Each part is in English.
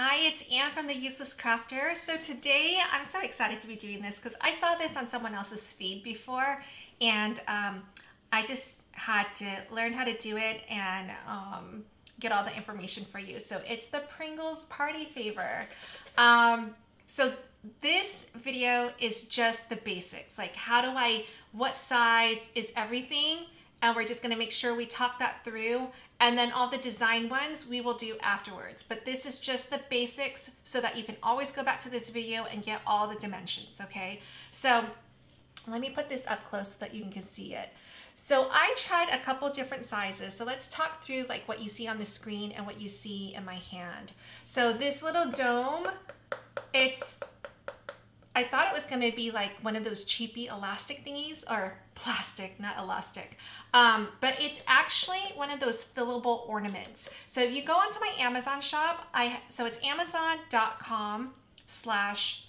Hi, it's Anne from The Useless Crafter. So today I'm so excited to be doing this because I saw this on someone else's feed before and um, I just had to learn how to do it and um, get all the information for you. So it's the Pringles Party Favor. Um, so this video is just the basics, like how do I, what size is everything? And we're just gonna make sure we talk that through and then all the design ones we will do afterwards. But this is just the basics so that you can always go back to this video and get all the dimensions, okay? So let me put this up close so that you can see it. So I tried a couple different sizes. So let's talk through like what you see on the screen and what you see in my hand. So this little dome, it's I thought it was going to be like one of those cheapy elastic thingies or plastic, not elastic. Um, but it's actually one of those fillable ornaments. So if you go onto my Amazon shop, I so it's amazon.com slash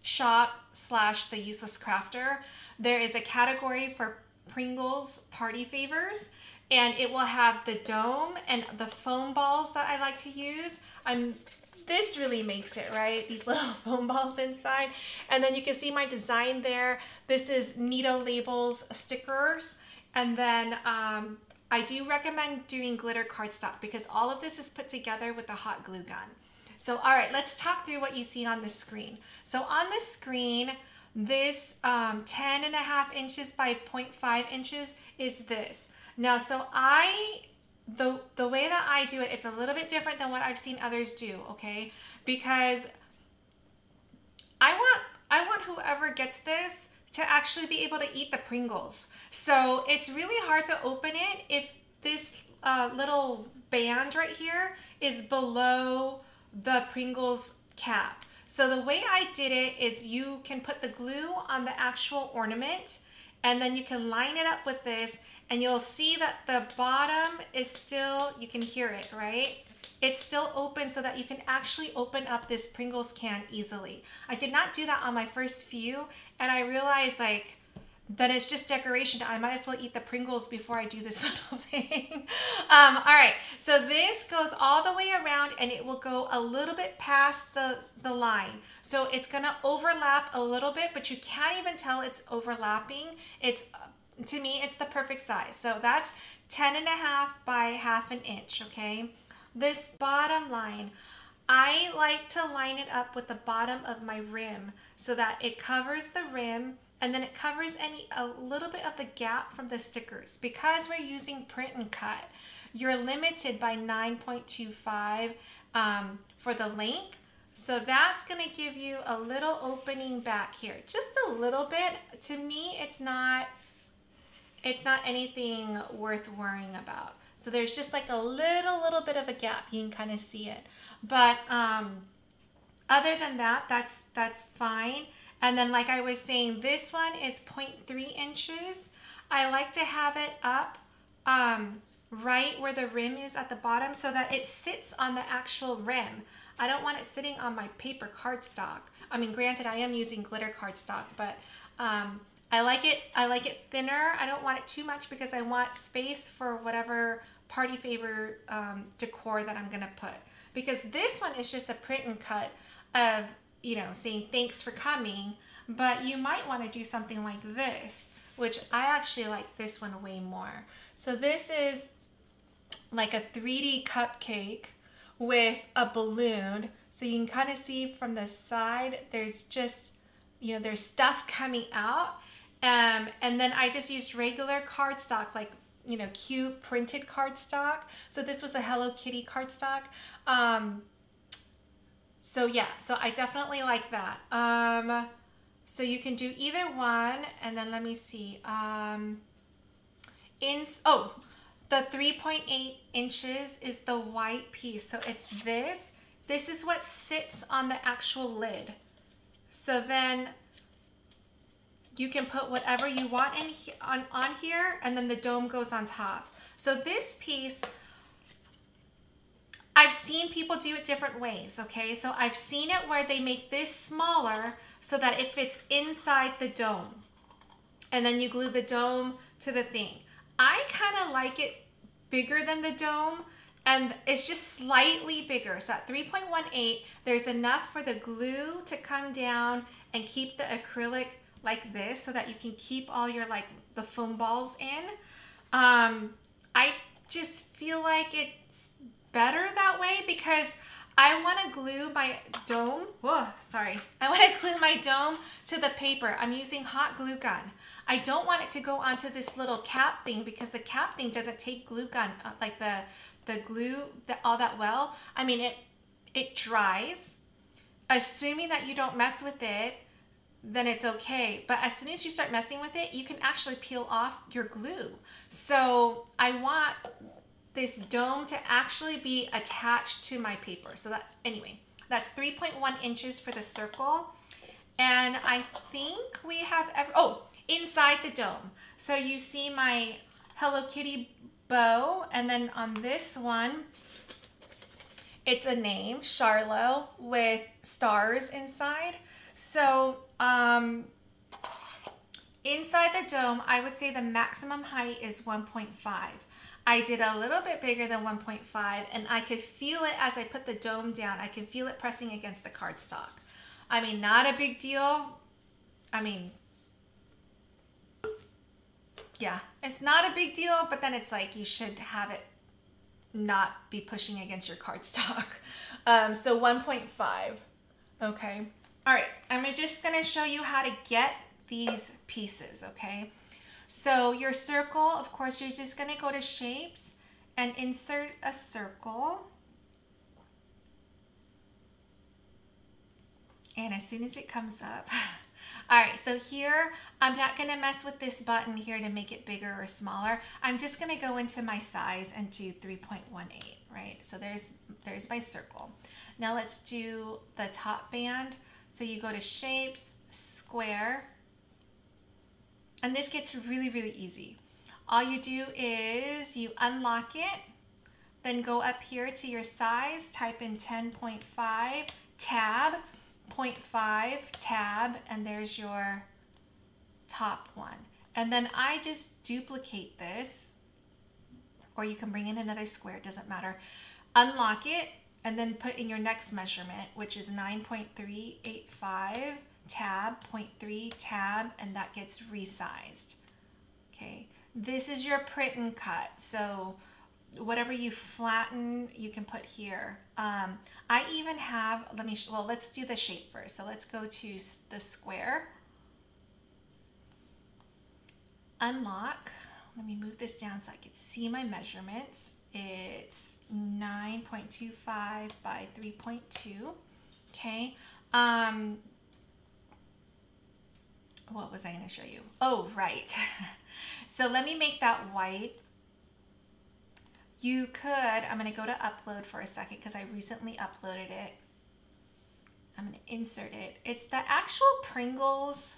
shop slash the useless crafter. There is a category for Pringles party favors and it will have the dome and the foam balls that I like to use. I'm this really makes it, right? These little foam balls inside. And then you can see my design there. This is Neato Labels stickers. And then um, I do recommend doing glitter cardstock because all of this is put together with a hot glue gun. So, all right, let's talk through what you see on the screen. So on the screen, this um, 10 and a half inches by 0.5 inches is this. Now, so I the the way that I do it, it's a little bit different than what I've seen others do, okay? Because I want I want whoever gets this to actually be able to eat the Pringles. So it's really hard to open it if this uh, little band right here is below the Pringles cap. So the way I did it is you can put the glue on the actual ornament and then you can line it up with this and you'll see that the bottom is still, you can hear it, right? It's still open so that you can actually open up this Pringles can easily. I did not do that on my first few and I realized like, that it's just decoration. I might as well eat the Pringles before I do this little thing. um, all right, so this goes all the way around and it will go a little bit past the, the line. So it's gonna overlap a little bit, but you can't even tell it's overlapping. It's to me, it's the perfect size. So that's 10 and a half by half an inch, okay? This bottom line, I like to line it up with the bottom of my rim so that it covers the rim and then it covers any a little bit of the gap from the stickers. Because we're using print and cut, you're limited by 9.25 um, for the length. So that's gonna give you a little opening back here, just a little bit. To me, it's not it's not anything worth worrying about. So there's just like a little, little bit of a gap. You can kind of see it. But um, other than that, that's, that's fine. And then like I was saying, this one is 0.3 inches. I like to have it up um, right where the rim is at the bottom so that it sits on the actual rim. I don't want it sitting on my paper cardstock. I mean, granted, I am using glitter cardstock, but um, I like it, I like it thinner. I don't want it too much because I want space for whatever party favor um, decor that I'm gonna put. Because this one is just a print and cut of, you know, saying thanks for coming, but you might wanna do something like this, which I actually like this one way more. So this is like a 3D cupcake with a balloon. So you can kind of see from the side, there's just, you know, there's stuff coming out um, and then I just used regular cardstock, like, you know, cute printed cardstock. So this was a Hello Kitty cardstock. Um, so yeah, so I definitely like that. Um, so you can do either one. And then let me see. Um, in, oh, the 3.8 inches is the white piece. So it's this. This is what sits on the actual lid. So then you can put whatever you want in on, on here and then the dome goes on top. So this piece, I've seen people do it different ways, okay? So I've seen it where they make this smaller so that it fits inside the dome. And then you glue the dome to the thing. I kind of like it bigger than the dome and it's just slightly bigger. So at 3.18, there's enough for the glue to come down and keep the acrylic like this so that you can keep all your like the foam balls in. Um, I just feel like it's better that way because I want to glue my dome. Whoa, sorry. I want to glue my dome to the paper. I'm using hot glue gun. I don't want it to go onto this little cap thing because the cap thing doesn't take glue gun, uh, like the, the glue that, all that well. I mean, it, it dries. Assuming that you don't mess with it, then it's okay. But as soon as you start messing with it, you can actually peel off your glue. So I want this dome to actually be attached to my paper. So that's, anyway, that's 3.1 inches for the circle. And I think we have, ever, oh, inside the dome. So you see my Hello Kitty bow. And then on this one, it's a name, Charlo, with stars inside. So um, inside the dome, I would say the maximum height is 1.5. I did a little bit bigger than 1.5 and I could feel it as I put the dome down. I could feel it pressing against the cardstock. I mean, not a big deal. I mean, yeah, it's not a big deal, but then it's like you should have it not be pushing against your cardstock. Um, so 1.5, okay. All right, I'm just gonna show you how to get these pieces, okay? So your circle, of course, you're just gonna go to shapes and insert a circle. And as soon as it comes up, all right, so here, I'm not gonna mess with this button here to make it bigger or smaller. I'm just gonna go into my size and do 3.18, right? So there's, there's my circle. Now let's do the top band. So you go to shapes, square, and this gets really, really easy. All you do is you unlock it, then go up here to your size, type in 10.5, tab, 0.5, tab, and there's your top one. And then I just duplicate this, or you can bring in another square, it doesn't matter. Unlock it, and then put in your next measurement, which is 9.385 tab, 0.3 tab, and that gets resized. Okay, this is your print and cut. So whatever you flatten, you can put here. Um, I even have, let me, well, let's do the shape first. So let's go to the square. Unlock. Let me move this down so I can see my measurements. It's 9.25 by 3.2. Okay. Um, what was I going to show you? Oh, right. so let me make that white. You could, I'm going to go to upload for a second because I recently uploaded it. I'm going to insert it. It's the actual Pringles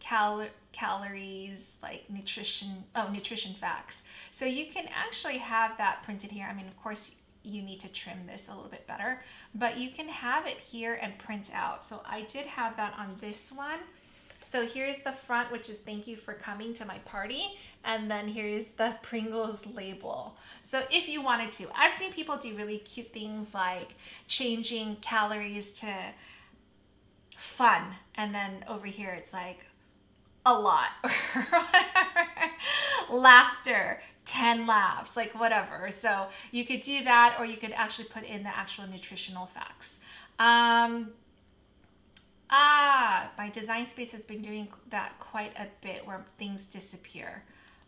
cal calories, like nutrition, oh, nutrition facts. So you can actually have that printed here. I mean, of course, you need to trim this a little bit better, but you can have it here and print out. So I did have that on this one. So here's the front, which is thank you for coming to my party. And then here's the Pringles label. So if you wanted to, I've seen people do really cute things like changing calories to fun. And then over here, it's like a lot or. Laughter, 10 laughs, like whatever. So you could do that or you could actually put in the actual nutritional facts. Um, Ah, my design space has been doing that quite a bit where things disappear.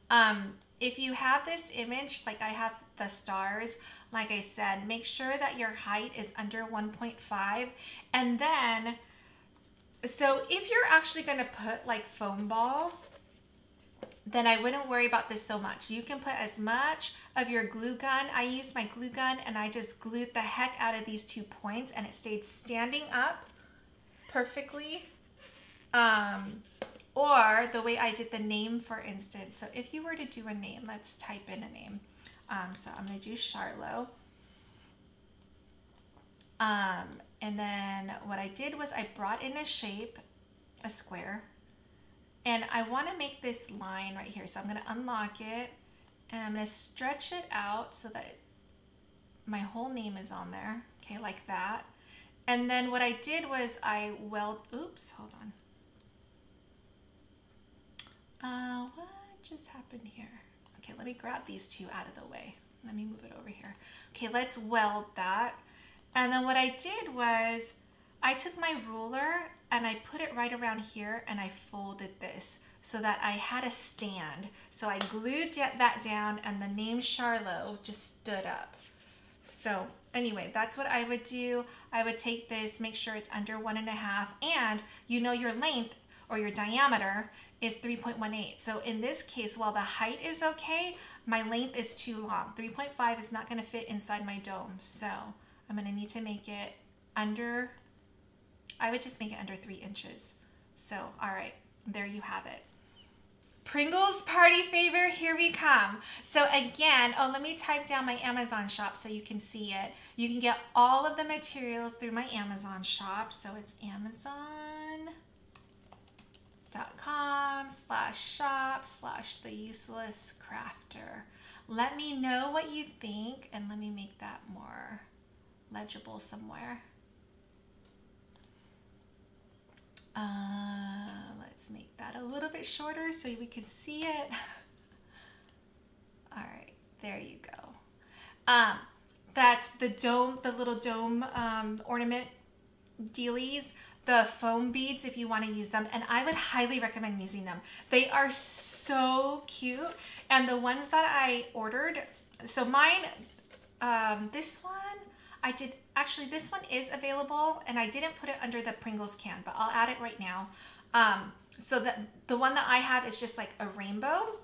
Um, if you have this image, like I have the stars, like I said, make sure that your height is under 1.5. And then, so if you're actually gonna put like foam balls, then I wouldn't worry about this so much. You can put as much of your glue gun. I used my glue gun and I just glued the heck out of these two points and it stayed standing up perfectly. Um, or the way I did the name, for instance. So if you were to do a name, let's type in a name. Um, so I'm going to do Charlo. Um, and then what I did was I brought in a shape, a square, and I want to make this line right here. So I'm going to unlock it and I'm going to stretch it out so that my whole name is on there. Okay, like that. And then what I did was I weld, oops, hold on. Uh, what just happened here? Okay, let me grab these two out of the way. Let me move it over here. Okay, let's weld that. And then what I did was I took my ruler and I put it right around here and I folded this so that I had a stand. So I glued that down and the name Charlo just stood up. So anyway, that's what I would do. I would take this, make sure it's under one and a half, and you know your length or your diameter is 3.18. So in this case, while the height is okay, my length is too long. 3.5 is not gonna fit inside my dome. So I'm gonna need to make it under, I would just make it under three inches. So, all right, there you have it. Pringles party favor, here we come. So again, oh, let me type down my Amazon shop so you can see it. You can get all of the materials through my Amazon shop. So it's amazon.com slash shop slash the useless crafter. Let me know what you think and let me make that more legible somewhere. Uh, let's make that a little bit shorter so we can see it. All right, there you go. Um, that's the dome, the little dome um, ornament dealies, the foam beads if you want to use them. And I would highly recommend using them. They are so cute. And the ones that I ordered, so mine, um, this one, I did, actually this one is available and I didn't put it under the Pringles can, but I'll add it right now. Um, so the, the one that I have is just like a rainbow,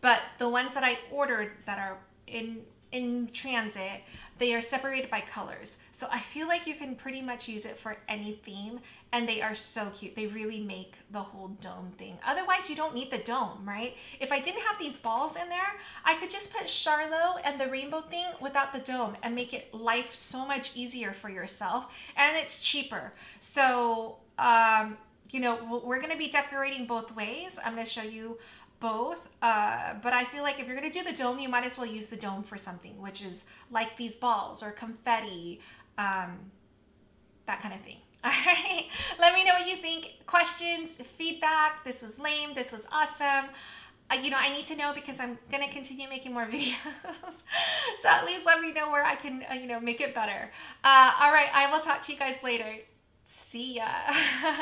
but the ones that I ordered that are in, in transit, they are separated by colors. So I feel like you can pretty much use it for any theme and they are so cute. They really make the whole dome thing. Otherwise, you don't need the dome, right? If I didn't have these balls in there, I could just put Charlo and the rainbow thing without the dome and make it life so much easier for yourself. And it's cheaper. So, um, you know, we're gonna be decorating both ways. I'm gonna show you both. Uh, but I feel like if you're gonna do the dome, you might as well use the dome for something, which is like these balls or confetti, um, that kind of thing. All right, let me know what you think. Questions, feedback. This was lame. This was awesome. Uh, you know, I need to know because I'm gonna continue making more videos. so at least let me know where I can, uh, you know, make it better. Uh, all right, I will talk to you guys later. See ya.